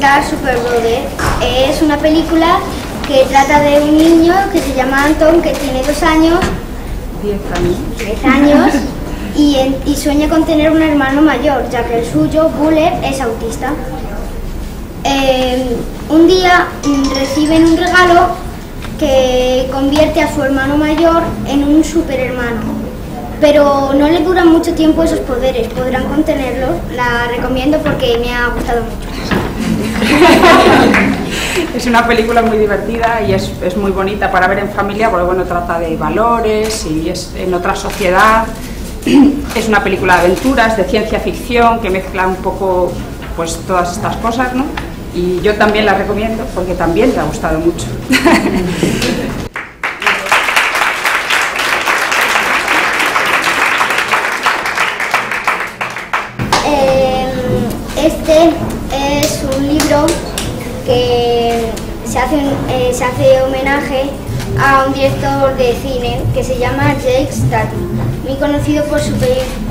recomendar Super Brother. Es una película que trata de un niño que se llama Anton, que tiene dos años, 10 años. 10 años, y, en- y sueña con tener un hermano mayor, ya que el suyo, Buller, es autista. Eh, un día mm, reciben un regalo que convierte a su hermano mayor en un superhermano. Pero no le duran mucho tiempo esos poderes, podrán contenerlos. La recomiendo porque me ha gustado mucho. Es una película muy divertida y es, es muy bonita para ver en familia porque bueno, trata de valores y es en otra sociedad. Es una película de aventuras, de ciencia ficción que mezcla un poco pues todas estas cosas, ¿no? Y yo también la recomiendo porque también me ha gustado mucho. que se hace, eh, se hace homenaje a un director de cine que se llama Jake Stati, muy conocido por su,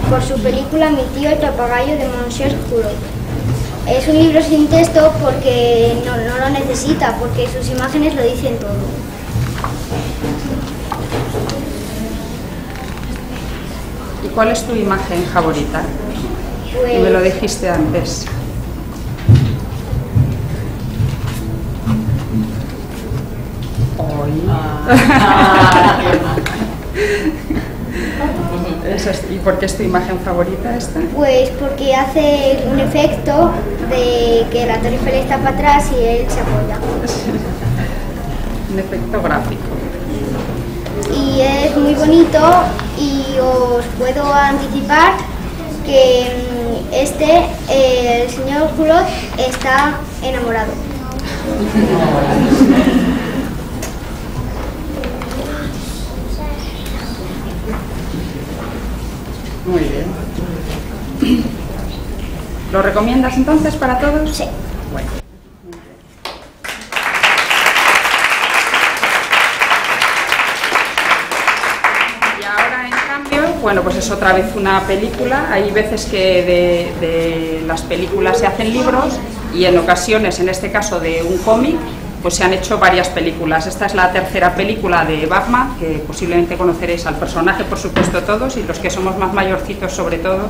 por su película Mi tío el papagayo de Monsieur Hulot. Es un libro sin texto porque no, no lo necesita, porque sus imágenes lo dicen todo. ¿Y cuál es tu imagen favorita? Pues, Me lo dijiste antes. Es- ¿Y por qué es tu imagen favorita esta? Pues porque hace un efecto de que la Torre Eiffel está para atrás y él se apoya. Un efecto gráfico. Y es muy bonito y os puedo anticipar que mm, este, el señor Hulot, está enamorado. Muy bien. ¿Lo recomiendas entonces para todos? Sí. Bueno. Y ahora, en cambio, bueno, pues es otra vez una película. Hay veces que de, de las películas se hacen libros y en ocasiones, en este caso de un cómic, pues se han hecho varias películas. Esta es la tercera película de Batman, que posiblemente conoceréis al personaje, por supuesto, todos, y los que somos más mayorcitos sobre todo,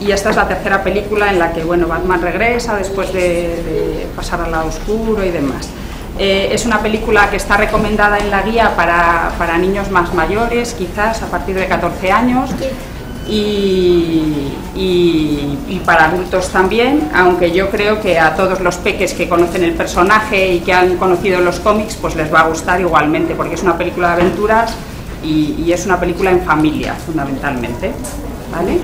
y esta es la tercera película en la que bueno, Batman regresa después de, de pasar al lado oscuro y demás. Eh, es una película que está recomendada en la guía para, para niños más mayores, quizás a partir de 14 años, y, y- y para adultos también, aunque yo creo que a todos los peques que conocen el personaje y que han conocido los cómics, pues les va a gustar igualmente, porque es una película de aventuras y, y es una película en familia, fundamentalmente. ¿Vale?